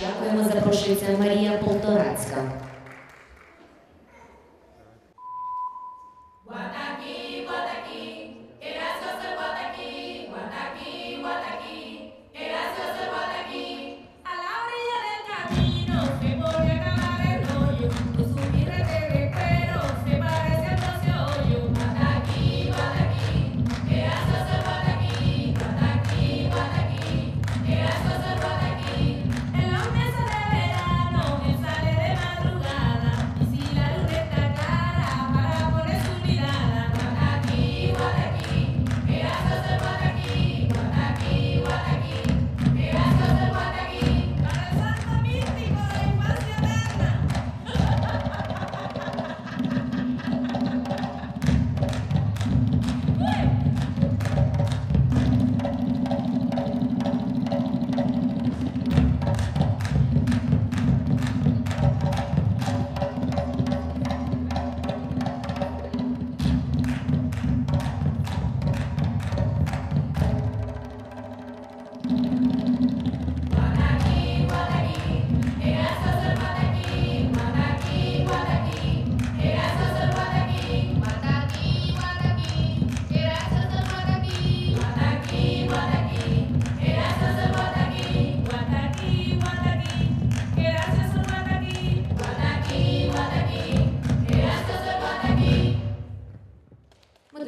Дякуємо, запрошується Марія Полторацька.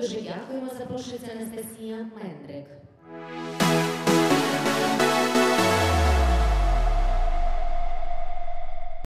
Дуже дякуємо, запрошується Анастасія Мендрик.